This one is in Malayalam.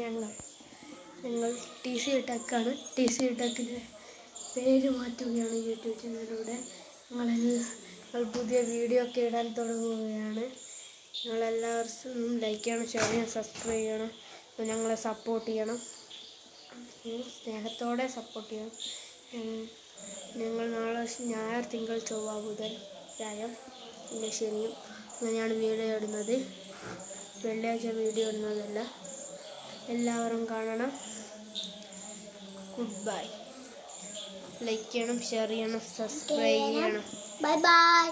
ഞങ്ങൾ ഞങ്ങൾ ടി സി ടെക്കാണ് ടി സി ടെക്കിന്റെ പേര് മാറ്റുകയാണ് യൂട്യൂബ് ചാനലിലൂടെ ഞങ്ങളെല്ലാം പുതിയ വീഡിയോ ഒക്കെ ഇടാൻ തുടങ്ങുകയാണ്. ഞങ്ങളെല്ലാവർക്കും ലൈക്ക് ചെയ്യണം ഷെയർ ചെയ്യണം സബ്സ്ക്രൈബ് ചെയ്യണം. ഞങ്ങളെ സപ്പോർട്ട് ചെയ്യണം. സ്നേഹത്തോടെ സപ്പോർട്ട് ചെയ്യണം. ഞങ്ങൾ നാളെ ഞായർ തിങ്കൾ ചൊവ്വ ബുധൻ വ്യാഴം പിന്നെ ശനിയും. അങ്ങനെയാണ് വീഡിയോ ഇടുന്നത്. വെള്ളിയാഴ്ച വീഡിയോ ഇടുന്നതല്ല. എല്ലാവരും കാണണം. ഗുഡ് ബൈ ലൈക്ക് ചെയ്യണം ഷെയർ ചെയ്യണം സബ്സ്ക്രൈബ് ചെയ്യണം. Bye bye